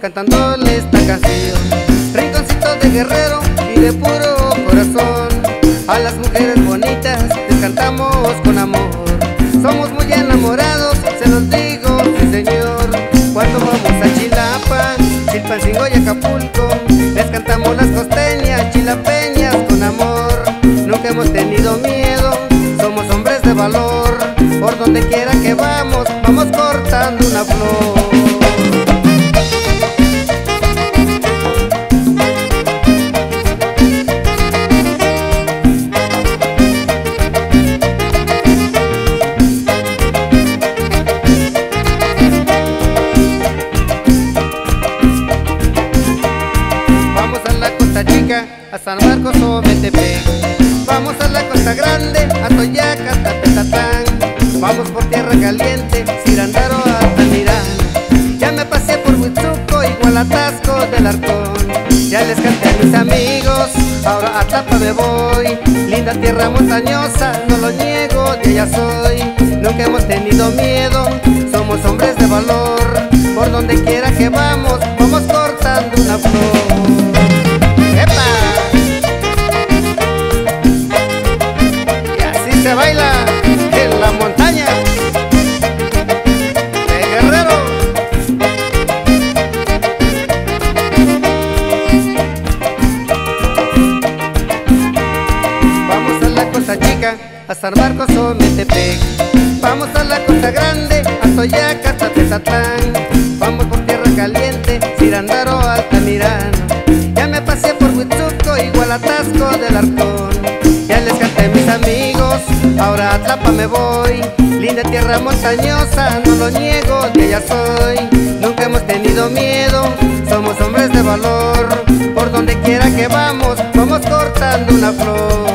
cantándole esta canción. Rinconcitos de guerrero y de puro corazón. A las mujeres bonitas les cantamos con amor. Somos muy enamorados, se los digo, sí señor. Cuando vamos a Chilapa, Chilpancingo y Acapulco, les cantamos las costeñas, chilapeñas con amor. Nunca hemos tenido miedo, somos hombres de valor. Por donde quiera que vamos, vamos cortando una flor. San Marcos o Metepec. Vamos a la Costa Grande, a Toyaca, Tatetatán. Vamos por Tierra Caliente, Cirandaro, Altamirano. Ya me pasé por Huitzuco, igual Atasco del Arcón. Ya les canté a mis amigos, ahora a Tapa me voy. Linda tierra montañosa, no lo niego, de allá soy. Nunca hemos tenido miedo, somos hombres de valor. Por donde quiera que vamos, vamos cortando se baila en la montaña de Guerrero. Vamos a la Costa Chica, a San Marcos o Metepec. Vamos a la Costa Grande, a Toyaca, Tatezatlán. Vamos por Tierra Caliente, Cirandaro, Altamirano. Ya me pasé por Huitzuco, igual Atasco del Arcón. Ahora a Tlapa me voy. Linda tierra montañosa, no lo niego, de allá soy. Nunca hemos tenido miedo, somos hombres de valor. Por donde quiera que vamos, vamos cortando una flor.